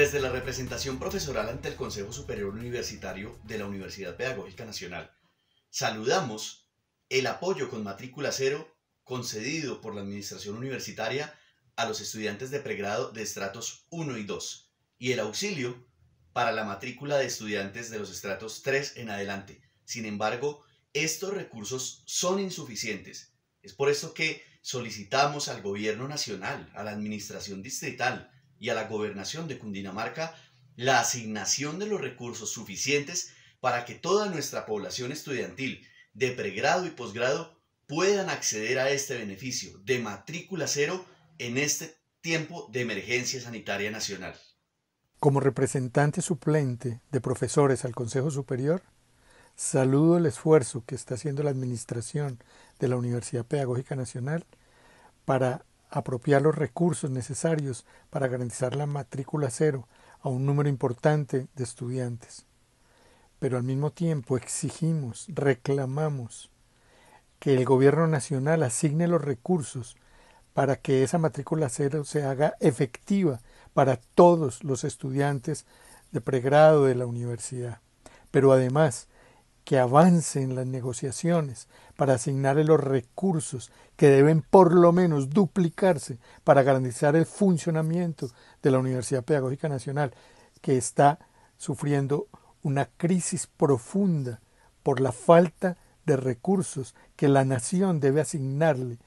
Desde la representación profesoral ante el Consejo Superior Universitario de la Universidad Pedagógica Nacional, saludamos el apoyo con matrícula cero concedido por la Administración Universitaria a los estudiantes de pregrado de estratos 1 y 2 y el auxilio para la matrícula de estudiantes de los estratos 3 en adelante. Sin embargo, estos recursos son insuficientes. Es por eso que solicitamos al Gobierno Nacional, a la Administración Distrital y a la Gobernación de Cundinamarca la asignación de los recursos suficientes para que toda nuestra población estudiantil de pregrado y posgrado puedan acceder a este beneficio de matrícula cero en este tiempo de emergencia sanitaria nacional. Como representante suplente de profesores al Consejo Superior, saludo el esfuerzo que está haciendo la Administración de la Universidad Pedagógica Nacional para apropiar los recursos necesarios para garantizar la matrícula cero a un número importante de estudiantes. Pero al mismo tiempo exigimos, reclamamos que el Gobierno Nacional asigne los recursos para que esa matrícula cero se haga efectiva para todos los estudiantes de pregrado de la universidad. Pero además que avancen las negociaciones para asignarle los recursos que deben por lo menos duplicarse para garantizar el funcionamiento de la Universidad Pedagógica Nacional, que está sufriendo una crisis profunda por la falta de recursos que la nación debe asignarle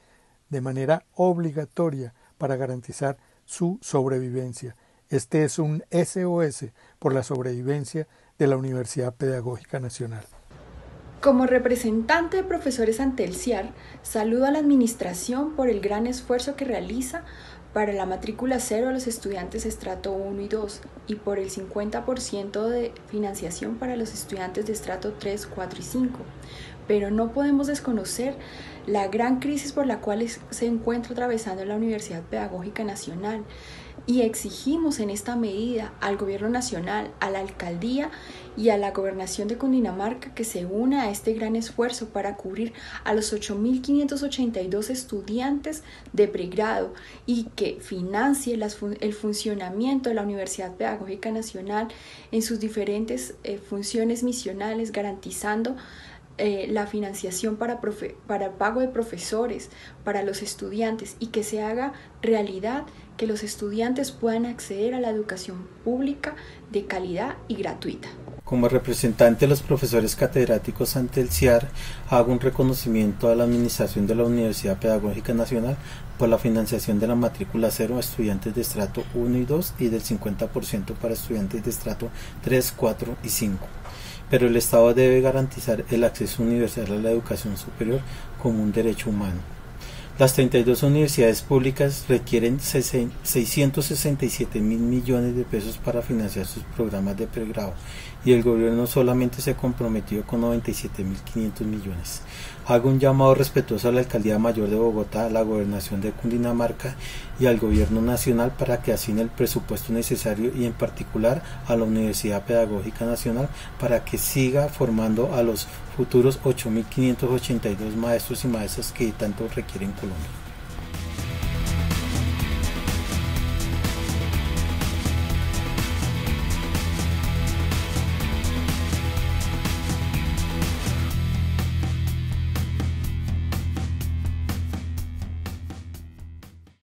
de manera obligatoria para garantizar su sobrevivencia. Este es un SOS por la sobrevivencia de la Universidad Pedagógica Nacional. Como representante de profesores ante el CIAR, saludo a la Administración por el gran esfuerzo que realiza para la matrícula cero a los estudiantes estrato 1 y 2 y por el 50% de financiación para los estudiantes de estrato 3, 4 y 5. Pero no podemos desconocer la gran crisis por la cual se encuentra atravesando la Universidad Pedagógica Nacional y exigimos en esta medida al Gobierno Nacional, a la Alcaldía y a la Gobernación de Cundinamarca que se una a este gran esfuerzo para cubrir a los 8.582 estudiantes de pregrado y que financie el funcionamiento de la Universidad Pedagógica Nacional en sus diferentes eh, funciones misionales, garantizando eh, la financiación para, para pago de profesores, para los estudiantes y que se haga realidad que los estudiantes puedan acceder a la educación pública de calidad y gratuita. Como representante de los profesores catedráticos ante el CIAR, hago un reconocimiento a la Administración de la Universidad Pedagógica Nacional por la financiación de la matrícula cero a estudiantes de estrato 1 y 2 y del 50% para estudiantes de estrato 3, 4 y 5 pero el Estado debe garantizar el acceso universal a la educación superior como un derecho humano. Las 32 universidades públicas requieren 667 mil millones de pesos para financiar sus programas de pregrado y el gobierno solamente se comprometió con 97 mil 500 millones. Hago un llamado respetuoso a la Alcaldía Mayor de Bogotá, a la Gobernación de Cundinamarca y al Gobierno Nacional para que asigne el presupuesto necesario y en particular a la Universidad Pedagógica Nacional para que siga formando a los futuros 8.582 maestros y maestras que tanto requieren Kullandım.